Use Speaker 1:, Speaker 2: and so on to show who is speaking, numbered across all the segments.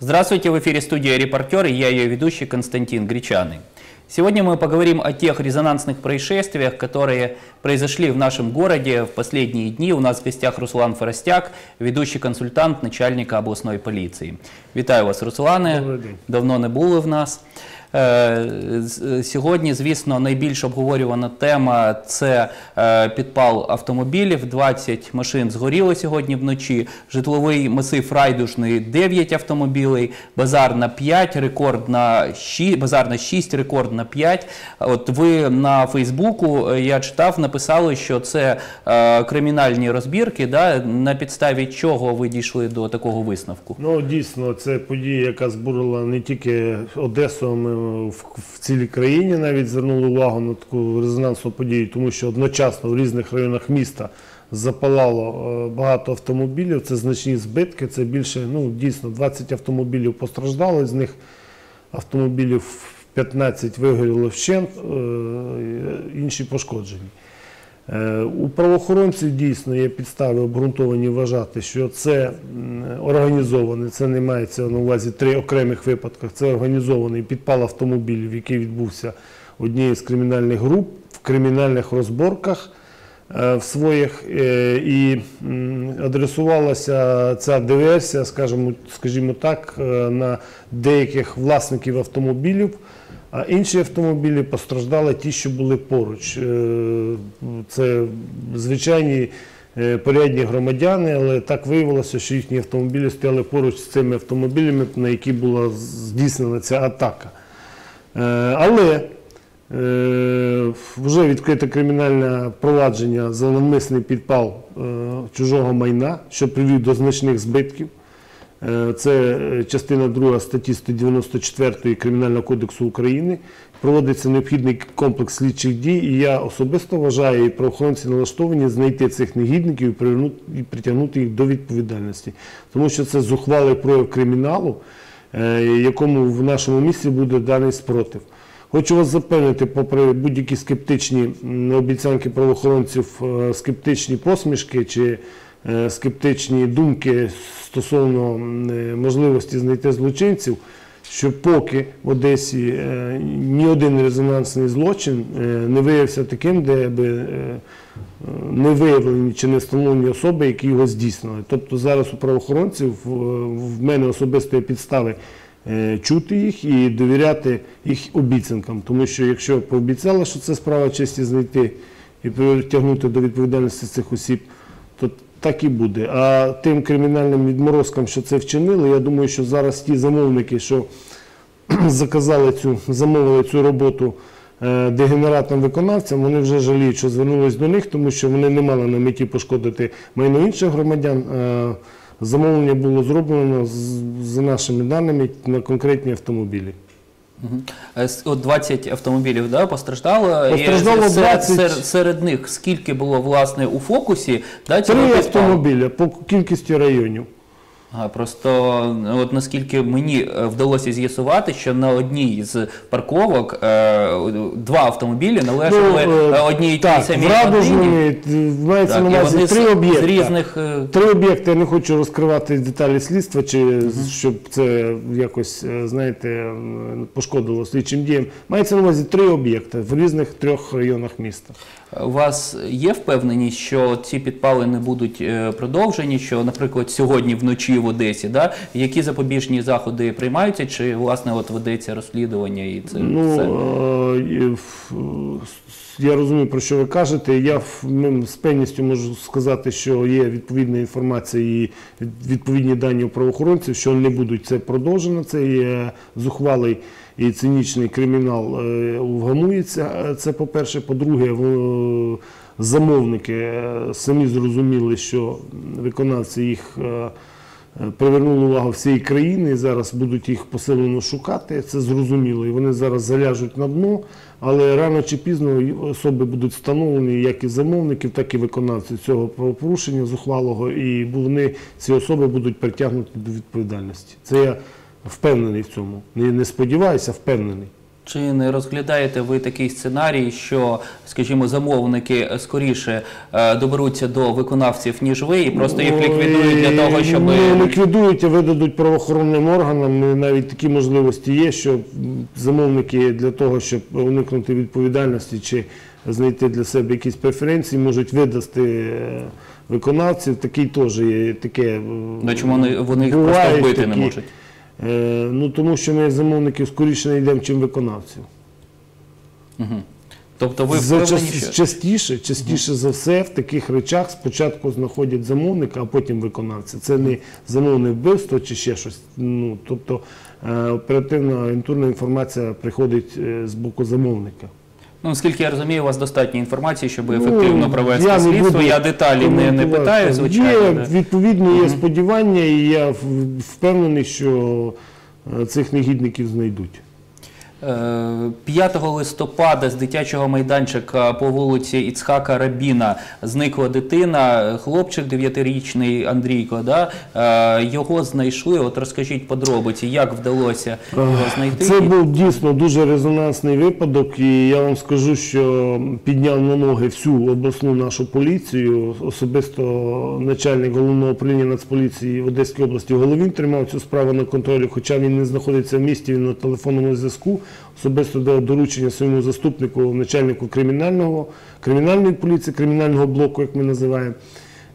Speaker 1: Здравствуйте, в эфире студия «Репортер» и я ее ведущий Константин Гречаный. Сегодня мы поговорим о тех резонансных происшествиях, которые произошли в нашем городе в последние дни. У нас в гостях Руслан Форостяк, ведущий консультант начальника областной полиции. Вітаю вас, Руслане. Давно не були в нас. Е, з- Сьогодні, звісно, найбільш обговорювана тема це е, підпал автомобілів. 20 машин згоріло сьогодні вночі. Житловий масив Райдушний 9 автомобілей, базар на 5, рекорд на 6, базар на 6, рекорд на 5. От ви на Фейсбуку, е, я читав, написали, що це е, кримінальні розбірки. Да? На підставі чого ви дійшли до такого висновку?
Speaker 2: Ну, дійсно, це подія, яка збурила не тільки Одесу, ми в, цілій країні навіть звернули увагу на таку резонансну подію, тому що одночасно в різних районах міста запалало е, багато автомобілів. Це значні збитки. Це більше, ну дійсно, 20 автомобілів постраждало, з них автомобілів 15 вигоріло вщент, е, інші пошкоджені. Е, У правоохоронців дійсно є підстави обґрунтовані вважати, що це організоване, це не мається на увазі три окремих випадках. Це організований підпал автомобілів, який відбувся однією з кримінальних груп в кримінальних розборках е, в своїх е, і адресувалася ця диверсія, скажімо, скажімо так, на деяких власників автомобілів. А інші автомобілі постраждали ті, що були поруч. Е, Це звичайні е, порядні громадяни, але так виявилося, що їхні автомобілі стояли поруч з цими автомобілями, на які була здійснена ця атака. Е, Але вже відкрите кримінальне провадження за навмисний підпал чужого майна, що привів до значних збитків. Е, Це е, частина 2 статті 194 Кримінального кодексу України. Проводиться необхідний комплекс слідчих дій, і я особисто вважаю, і правоохоронці налаштовані знайти цих негідників і притягнути їх до відповідальності. Тому що це зухвалий прояв криміналу, е, якому в нашому місті буде даний спротив. Хочу вас запевнити, попри будь-які скептичні обіцянки правоохоронців, скептичні посмішки чи скептичні думки стосовно е, можливості знайти злочинців, що поки в Одесі е, ні один резонансний злочин е, не виявився таким, де би е, не виявлені чи не встановлені особи, які його здійснили. Тобто зараз у правоохоронців в- мене особисто є підстави е, чути їх і довіряти їх обіцянкам. Тому що якщо пообіцяли, що це справа честі знайти і притягнути до відповідальності цих осіб, то так і буде. А тим кримінальним відморозкам, що це вчинили, я думаю, що зараз ті замовники, що заказали цю, замовили цю роботу е, дегенератним виконавцям, вони вже жаліють, що звернулись до них, тому що вони не мали на меті пошкодити майно інших громадян. Е, Замовлення було зроблено за нашими даними на конкретні автомобілі.
Speaker 1: Е, От 20 автомобілів да, постраждало.
Speaker 2: Постраждало
Speaker 1: І серед,
Speaker 2: 20.
Speaker 1: серед, серед них скільки було власне у фокусі да,
Speaker 2: Три автомобіля по кількості районів.
Speaker 1: Просто от наскільки мені е, вдалося з'ясувати, що на одній з парковок е, два автомобілі належали
Speaker 2: е,
Speaker 1: е, одній і тій
Speaker 2: так,
Speaker 1: самій
Speaker 2: в
Speaker 1: родині.
Speaker 2: Мається на увазі три об'єкти.
Speaker 1: різних е,
Speaker 2: Три об'єкти, я не хочу розкривати деталі слідства, чи щоб це якось, е, знаєте, пошкодило слідчим діям. Мається на увазі три об'єкти в різних трьох районах міста.
Speaker 1: У вас є впевненість, що ці підпали не будуть е, продовжені? Що, наприклад, сьогодні вночі в Одесі, да, які запобіжні заходи приймаються, чи власне от ведеться розслідування і це
Speaker 2: Ну,
Speaker 1: все?
Speaker 2: е, в- я розумію, про що ви кажете. Я з певністю можу сказати, що є відповідна інформація і відповідні дані у правоохоронців, що не будуть це продовжено. Це є зухвалий і цинічний кримінал е, вгамується. Е, Це по-перше. По-друге, замовники е, самі зрозуміли, що виконавці їх. привернули увагу всієї країни і зараз будуть їх посилено шукати. Це зрозуміло. І вони зараз заляжуть на дно, але рано чи пізно особи будуть встановлені як і замовників, так і виконавців цього правопорушення зухвалого, і вони ці особи будуть притягнуті до відповідальності. Це я впевнений в цьому. Не, не сподіваюся, впевнений.
Speaker 1: Чи не розглядаєте ви такий сценарій, що, скажімо, замовники скоріше е, доберуться до виконавців, ніж ви, і просто їх ліквідують для того, щоб
Speaker 2: Не ліквідують, а видадуть правоохоронним органам. Навіть такі можливості є, що замовники для того, щоб уникнути відповідальності чи знайти для себе якісь преференції, можуть видасти е, виконавців. Такий теж є таке. е,
Speaker 1: Ну, чому вони, вони їх просто вбити не можуть?
Speaker 2: Е, Ну тому що ми замовників скоріше знайдемо, чим виконавців.
Speaker 1: Угу. Тобто ви
Speaker 2: За
Speaker 1: впевнені, що
Speaker 2: частіше, частіше за все в таких речах спочатку знаходять замовника, а потім виконавця. Це не замовне вбивство чи ще щось. Ну тобто е, оперативна агентурна інформація приходить е, з боку замовника.
Speaker 1: Ну, наскільки я розумію, у вас достатньо інформації, щоб
Speaker 2: Ну,
Speaker 1: ефективно провести
Speaker 2: я
Speaker 1: слідство.
Speaker 2: буду
Speaker 1: Я деталі не, не питаю, звичайно.
Speaker 2: Є, відповідно, є сподівання, і я впевнений, що е, цих негідників знайдуть.
Speaker 1: Е, 5 листопада з дитячого майданчика по вулиці Іцхака Рабіна зникла дитина, хлопчик 9-річний Андрійко. Да? Е, Його знайшли. От розкажіть подробиці, як вдалося його знайти.
Speaker 2: Це був дійсно дуже резонансний випадок, і я вам скажу, що підняв на ноги всю обласну нашу поліцію. Особисто начальник головного управління Нацполіції в Одеській області Головін тримав цю справу на контролі, хоча він не знаходиться в місті, він на телефонному зв'язку. Особисто дав доручення своєму заступнику, начальнику кримінального, кримінальної поліції, кримінального блоку, як ми називаємо.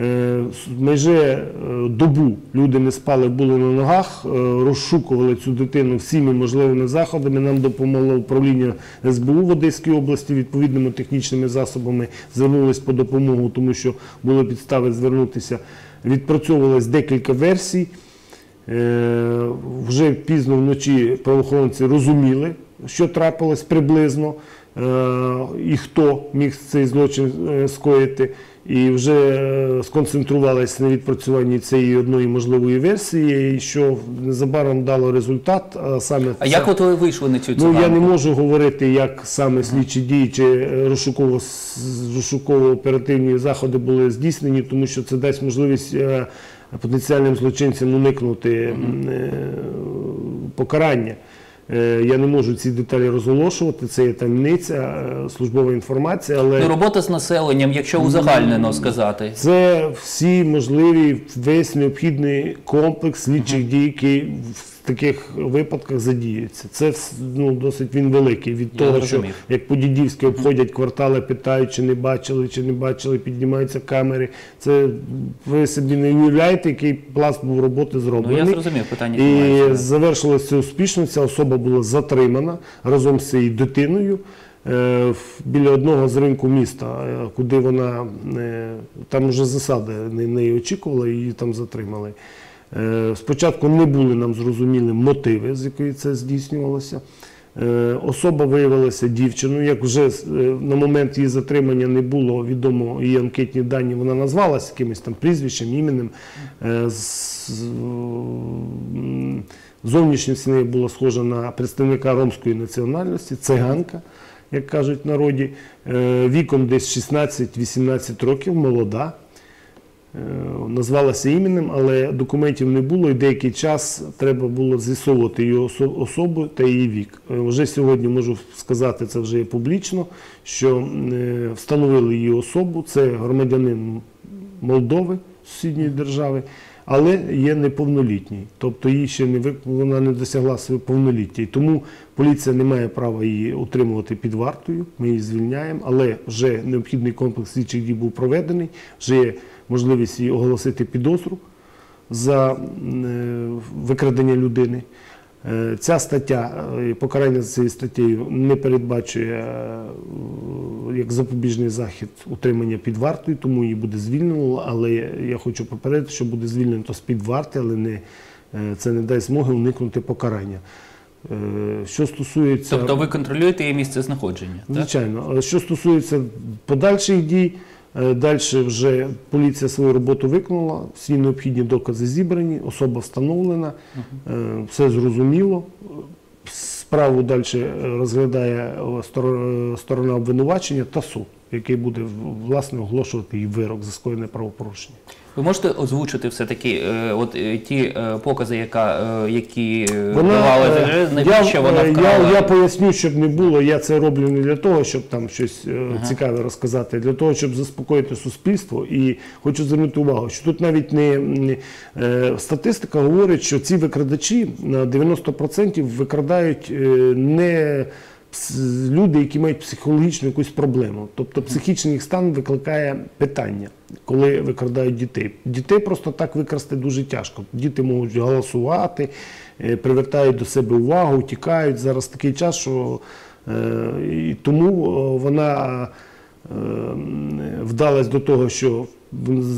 Speaker 2: Е, Майже е, добу люди не спали, були на ногах, е, розшукували цю дитину всіми можливими заходами. Нам допомогло управління СБУ в Одеській області відповідними технічними засобами. Звернулись по допомогу, тому що були підстави звернутися. Відпрацьовувалось декілька версій. Е, Вже пізно вночі правоохоронці розуміли, що трапилось приблизно е, і хто міг цей злочин е, скоїти. І вже сконцентрувалися на відпрацюванні цієї одної можливої версії, що незабаром дало результат. А саме
Speaker 1: А
Speaker 2: це-
Speaker 1: як от ви вийшли на цю
Speaker 2: Ну, я не можу говорити, як саме слідчі дії чи розшуково- с- розшуково-оперативні заходи були здійснені, тому що це дасть можливість потенціальним злочинцям уникнути е, покарання. Е, Я не можу ці деталі розголошувати, це є таємниця, е, службова інформація, але
Speaker 1: Ну, робота з населенням, якщо узагальнено сказати.
Speaker 2: це всі можливі, весь необхідний комплекс слідчих дій, який в таких випадках задіюється. Це ну, досить він великий. Від
Speaker 1: Я
Speaker 2: того, що як по-дідівськи обходять квартали, питають, чи не бачили, чи не бачили, піднімаються камери. Це ви собі не уявляєте, який пласт був роботи
Speaker 1: Ну я зрозумів питання.
Speaker 2: І завершилося успішно. Ця особа була затримана разом з цією дитиною е, біля одного з ринку міста, е, куди вона е, там вже засади не- неї очікували, її там затримали. Е, Спочатку не були нам зрозуміли мотиви, з якої це здійснювалося. Е, Особа виявилася дівчиною. Як вже е, на момент її затримання не було відомо її анкетні дані, вона назвалася якимось там прізвищем, іменем. Зовнішність неї була схожа на представника ромської національності, циганка, як кажуть в народі, віком десь 16-18 років, молода. Е, Назвалася іменем, але документів не було, і деякий час треба було з'ясовувати її особу та її вік. Е, Вже сьогодні можу сказати, це вже публічно, що е, встановили її особу. Це громадянин Молдови, сусідньої держави, але є неповнолітній. Тобто їй ще не вона не досягла своєї повноліття. І тому поліція не має права її утримувати під вартою. Ми її звільняємо, але вже необхідний комплекс слідчих дій був проведений. Вже є можливість їй оголосити підозру за е, викрадення людини. Е, Ця стаття, е, покарання за цією статтею не передбачує як запобіжний захід утримання під вартою, тому її буде звільнено. Але я хочу попередити, що буде звільнено то з-під варти, але не, це не дасть змоги уникнути покарання. Що стосується
Speaker 1: Тобто ви контролюєте її місце знаходження.
Speaker 2: Звичайно. А Що стосується подальших дій, далі вже поліція свою роботу виконала, всі необхідні докази зібрані, особа встановлена, е, все зрозуміло. Справу далі розглядає е, е, сторона обвинувачення та суд. який буде власне оголошувати її вирок за скоєне правопорушення.
Speaker 1: Ви можете озвучити все-таки е, от е, ті е, покази, яка, які
Speaker 2: Вона,
Speaker 1: давали,
Speaker 2: е,
Speaker 1: е,
Speaker 2: я,
Speaker 1: вона вкрала?
Speaker 2: Я, я поясню, щоб не було. Я це роблю не для того, щоб там щось е, цікаве розказати, а для того, щоб заспокоїти суспільство. І хочу звернути увагу, що тут навіть не, не статистика говорить, що ці викрадачі на 90% викрадають не люди, які мають психологічну якусь проблему. Тобто психічний стан викликає питання, коли викрадають дітей. Дітей просто так викрасти дуже тяжко. Діти можуть голосувати, е, привертають до себе увагу, тікають. Зараз такий час, що е, і тому вона е, вдалась до того, що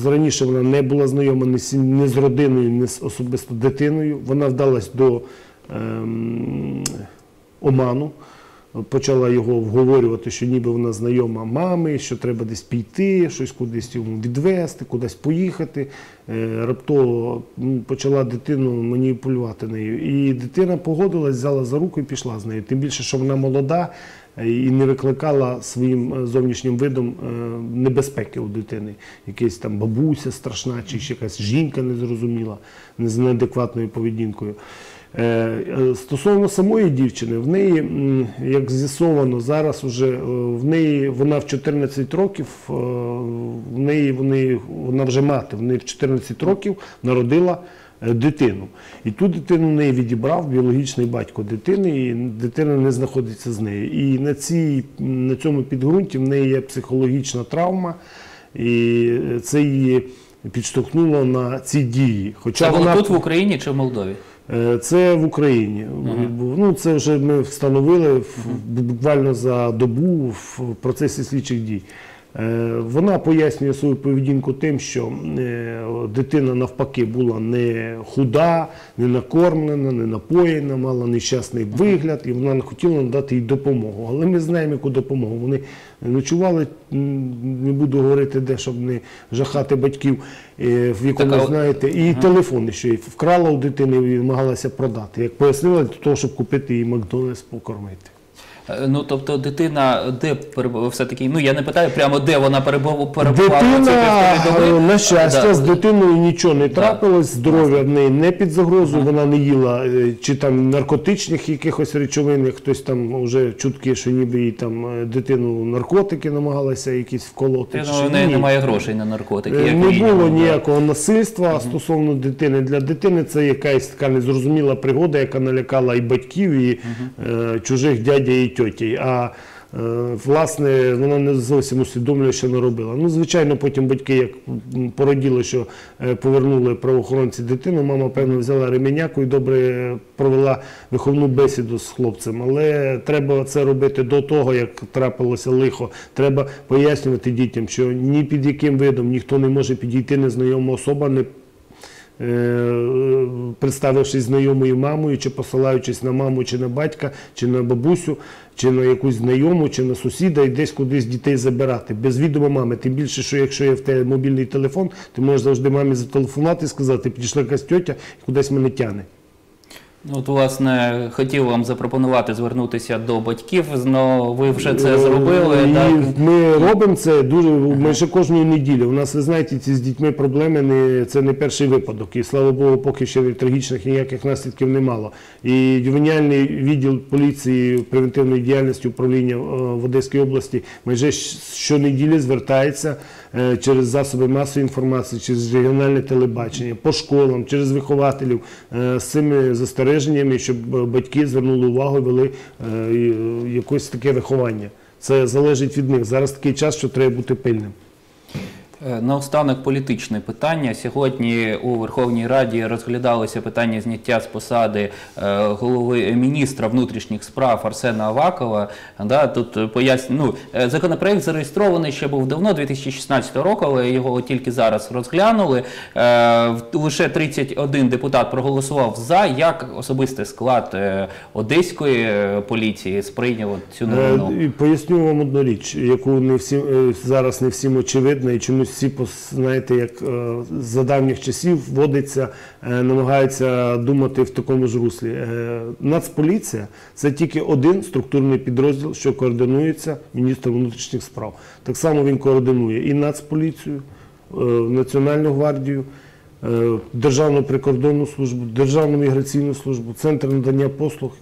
Speaker 2: раніше вона не була знайома ні з, родиною, ні з особисто дитиною. Вона вдалась до ем, оману. Почала його вговорювати, що ніби вона знайома мами, що треба десь піти, щось кудись йому відвести, кудись поїхати. Е, Раптово почала дитину маніпулювати нею. І дитина погодилась, взяла за руку і пішла з нею. Тим більше, що вона молода е, і не викликала своїм е, зовнішнім видом небезпеки у дитини. Якась там бабуся страшна, чи якась жінка незрозуміла, не з неадекватною поведінкою. Е, е, Стосовно самої дівчини, в неї, як з'ясовано, зараз уже е, в неї вона в 14 років, в неї вони, вона вже мати, в неї в 14 років народила дитину. І ту дитину в неї відібрав біологічний батько дитини, і дитина не знаходиться з нею. І на, цій, на цьому підґрунті в неї є психологічна травма, і це її підштовхнуло на ці дії. Хоча
Speaker 1: Це було
Speaker 2: вона
Speaker 1: тут в Україні чи в Молдові?
Speaker 2: Е, Це в Україні. відбув- Ну, це вже ми встановили буквально за добу в процесі слідчих дій. Е, Вона пояснює свою поведінку тим, що е, дитина навпаки була не худа, не накормлена, не напоєна, мала нещасний вигляд, і вона не хотіла надати їй допомогу. Але ми знаємо, яку допомогу. Вони ночували, не буду говорити де, щоб не жахати батьків, е, в якому,
Speaker 1: Так,
Speaker 2: знаєте, і телефон ще й вкрала у дитини і намагалася продати. Як пояснила, для того, щоб купити їй Макдональдс покормити.
Speaker 1: Е, Ну, тобто дитина де перебувала все-таки, ну я не питаю прямо, де вона перебувала, перебувала
Speaker 2: Дитина, е, на щастя,
Speaker 1: Да.
Speaker 2: з дитиною нічого не трапилось, здоров'я в неї не під загрозу, вона не їла е, чи там наркотичних якихось речовин, як хтось там вже чутки, що ніби їй там дитину наркотики намагалася якісь вколоти.
Speaker 1: Я думаю, в неї немає грошей на наркотики. Як
Speaker 2: Не було ніякого насильства стосовно дитини. Для дитини це якась така незрозуміла пригода, яка налякала і батьків, і е, чужих дядя і тьоті. А е, власне вона не зовсім усвідомлює, що вона робила. Ну, звичайно, потім батьки, як м, породіли, що е, повернули правоохоронці дитину, мама, певно, взяла ременяку і добре е, провела виховну бесіду з хлопцем. Але треба це робити до того, як трапилося лихо. Треба пояснювати дітям, що ні під яким видом ніхто не може підійти незнайома особа, не представившись знайомою мамою, чи посилаючись на маму, чи на батька, чи на бабусю, чи на якусь знайому, чи на сусіда, і десь кудись дітей забирати. Без відома мами. Тим більше, що якщо є в тебе мобільний телефон, ти можеш завжди мамі зателефонувати і сказати, підійшла якась тьотя і кудись мене тяне.
Speaker 1: От, власне, хотів вам запропонувати звернутися до батьків, але ви вже це зробили.
Speaker 2: Е, І
Speaker 1: так?
Speaker 2: Ми робимо це дуже майже кожної неділі. У нас, ви знаєте, ці з дітьми проблеми не це не перший випадок. І слава Богу, поки ще трагічних ніяких наслідків немало. І ювенальний відділ поліції превентивної діяльності управління е, в Одеській області майже щонеділі звертається через засоби масової інформації, через регіональне телебачення, по школам, через вихователів е, з цими застереженнями, щоб е, батьки звернули увагу і вели е, е, якось таке виховання. Це залежить від них. Зараз такий час, що треба бути пильним.
Speaker 1: Е, Наостанок політичне питання. Сьогодні у Верховній Раді розглядалося питання зняття з посади е, голови міністра внутрішніх справ Арсена Авакова. Да, тут е, поясню, ну, е, законопроект зареєстрований ще був давно, 2016 року, але його тільки зараз розглянули. Е, Лише 31 депутат проголосував за. Як особистий склад е, одеської е, поліції сприйняв цю новину?
Speaker 2: Е, Поясню вам одну річ, яку не всім е, зараз не всім очевидна, і чомусь всі знаєте, як е, за давніх часів водиться, е, намагаються думати в такому ж руслі. Е, Нацполіція це тільки один структурний підрозділ, що координується міністром внутрішніх справ. Так само він координує і Нацполіцію, Національну гвардію. Державну прикордонну службу, Державну міграційну службу, центр надання послуг,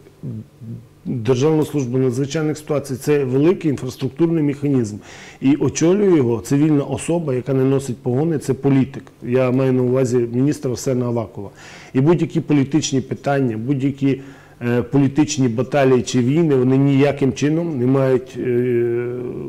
Speaker 2: Державну службу надзвичайних ситуацій це великий інфраструктурний механізм. І очолює його цивільна особа, яка не носить погони, це політик. Я маю на увазі міністра Арсена Авакова. І будь-які політичні питання, будь-які політичні баталії чи війни, вони ніяким чином не мають е,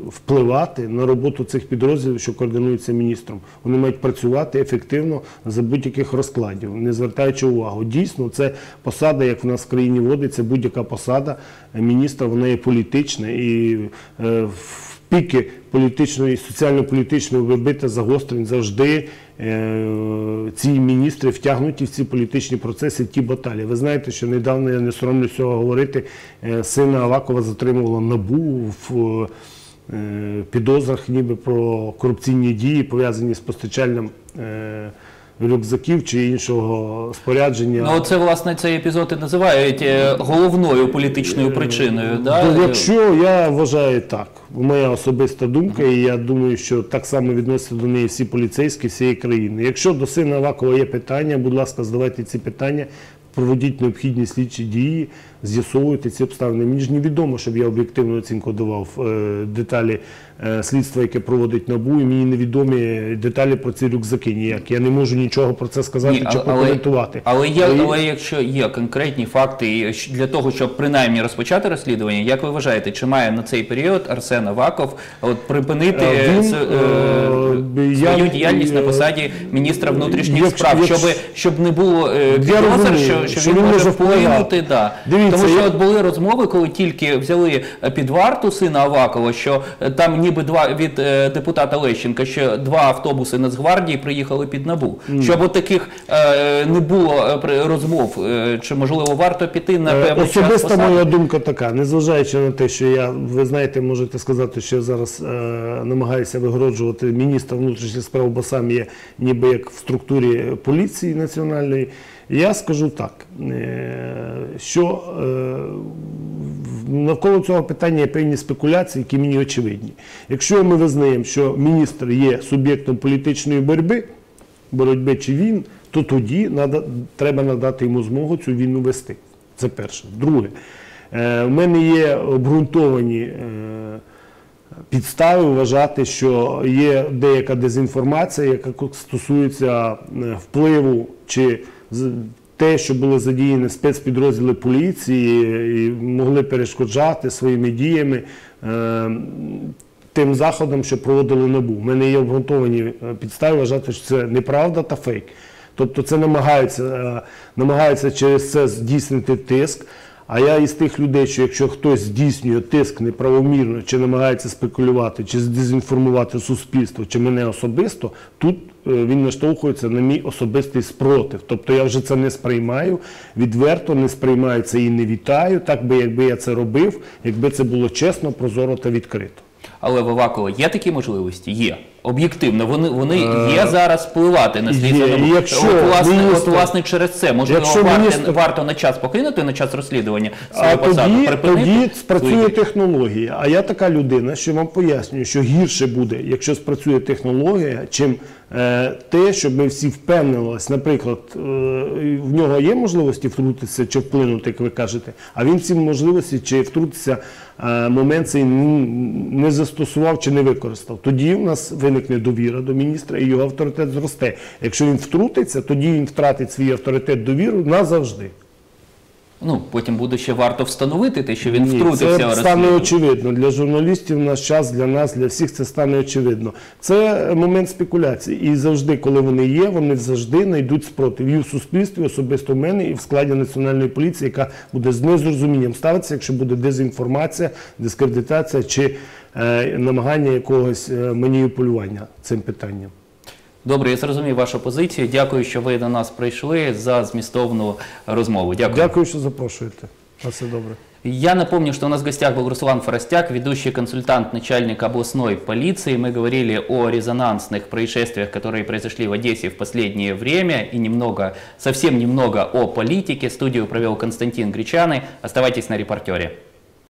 Speaker 2: впливати на роботу цих підрозділів, що координуються міністром. Вони мають працювати ефективно за будь-яких розкладів, не звертаючи увагу. Дійсно, це посада, як в нас в країні водиться, будь-яка посада е, міністра, вона є політична і е, в піки політичної, соціально-політичної вибита загострень завжди е, ці міністри втягнуті в ці політичні процеси, ті баталії. Ви знаєте, що недавно я не соромлюсь цього говорити. е, Сина Авакова затримувало набу в е, підозрах, ніби про корупційні дії, пов'язані з постачанням. Рюкзаків чи іншого спорядження.
Speaker 1: Ну, це власне цей епізод і називають е, головною політичною причиною. Да?
Speaker 2: Ну, якщо я вважаю так, моя особиста думка, і я думаю, що так само відносяться до неї всі поліцейські всієї країни. Якщо до сина Авакова є питання, будь ласка, задавайте ці питання, проводіть необхідні слідчі дії, з'ясовуйте ці обставини. Мені ж невідомо, щоб я об'єктивну оцінку давав е, деталі е, слідства, яке проводить НАБУ, і мені невідомі деталі про ці рюкзаки ніякі. Я не можу нічого про це сказати
Speaker 1: Ні,
Speaker 2: чи
Speaker 1: але,
Speaker 2: прокоментувати.
Speaker 1: але, є,
Speaker 2: Але-
Speaker 1: але якщо є конкретні факти для того, щоб принаймні розпочати розслідування, як ви вважаєте, чи має на цей період Арсен Аваков от припинити
Speaker 2: Е, він,
Speaker 1: с- свою
Speaker 2: я-
Speaker 1: діяльність на посаді міністра внутрішніх справ, щоб, щоб не було е, підозр, що, що,
Speaker 2: що
Speaker 1: він може вплинути. Да.
Speaker 2: Дивіться,
Speaker 1: Тому що от були розмови, коли тільки взяли е, під варту сина Авакова, що е, там ніби два від е, депутата Лещенка, що два автобуси Нацгвардії приїхали під набу. Щоб от таких е, не було розмов, е, чи можливо варто піти на певний час
Speaker 2: Особиста моя думка така, незважаючи на те, що я, ви знаєте, можете сказати, що я зараз е, намагаюся вигороджувати міністра внутрішніх справ, бо сам є ніби як в структурі поліції національної. Я скажу так, е, що е, навколо цього питання є певні спекуляції, які мені очевидні. Якщо ми визнаємо, що міністр є суб'єктом політичної боротьби, боротьби чи він, то тоді треба надати йому змогу цю війну вести. Це перше. Друге, е, в мене є обґрунтовані підстави вважати, що є деяка дезінформація, яка стосується впливу чи те, що були задіяні спецпідрозділи поліції і могли перешкоджати своїми діями. е, Тим заходом, що проводили НАБУ. У мене є обґрунтовані е, підстави вважати, що це неправда та фейк. Тобто це намагаються, е, намагаються через це здійснити тиск. А я із тих людей, що якщо хтось здійснює тиск неправомірно, чи намагається спекулювати, чи дезінформувати суспільство, чи мене особисто, тут е, він наштовхується на мій особистий спротив. Тобто я вже це не сприймаю, відверто не сприймаю це і не вітаю, так би якби я це робив, якби це було чесно, прозоро та відкрито.
Speaker 1: Але в Авакова є такі можливості? Є. Об'єктивно, вони, вони є зараз впливати на свій
Speaker 2: Е, Якщо
Speaker 1: от, власне,
Speaker 2: міністр-
Speaker 1: от, власне, через це, можливо,
Speaker 2: Якщо
Speaker 1: варто,
Speaker 2: міністр-
Speaker 1: варто на час покинути, на час розслідування свою
Speaker 2: А
Speaker 1: посаду,
Speaker 2: тоді,
Speaker 1: припинити
Speaker 2: тоді спрацює технологія. А я така людина, що вам пояснюю, що гірше буде, якщо спрацює технологія, чим е, те, щоб ми всі впевнилися. Наприклад, е, в нього є можливості втрутитися чи вплинути, як ви кажете, а він ці можливості чи втрутитися е, момент цей не застосував чи не використав. Тоді в нас виникне довіра до міністра і його авторитет зросте. Якщо він втрутиться, тоді він втратить свій авторитет довіру назавжди.
Speaker 1: Ну, потім буде ще варто встановити те, що він
Speaker 2: Ні,
Speaker 1: втрутився
Speaker 2: це стане очевидно. Для журналістів наш час, для нас, для всіх це стане очевидно. Це момент спекуляції. І завжди, коли вони є, вони завжди знайдуть спротив і в суспільстві, особисто в мене, і в складі національної поліції, яка буде з незрозумінням ставитися, якщо буде дезінформація, дискредитація чи е, намагання якогось е, маніпулювання цим питанням.
Speaker 1: Добре, я зрозумів вашу позицію. Дякую, що ви до нас прийшли за змістовну розмову. Дякую.
Speaker 2: Дякую, що запрошуєте. На все добре.
Speaker 1: Я напомню, что у нас в гостях был Руслан Форостяк, ведущий консультант начальника областной полиции. Мы говорили о резонансных происшествиях, которые произошли в Одессе в последнее время, и немного, совсем немного о политике. Студию провел Константин Гречаны. Оставайтесь на репортере.